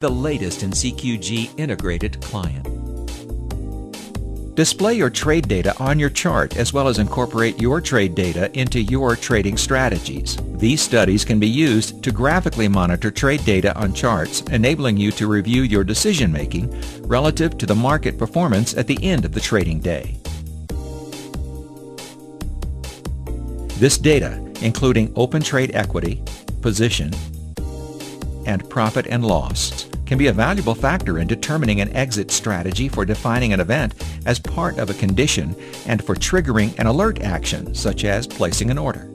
the latest in CQG integrated client. Display your trade data on your chart as well as incorporate your trade data into your trading strategies. These studies can be used to graphically monitor trade data on charts, enabling you to review your decision making relative to the market performance at the end of the trading day. This data, including open trade equity, position, and profit and loss, can be a valuable factor in determining an exit strategy for defining an event as part of a condition and for triggering an alert action such as placing an order.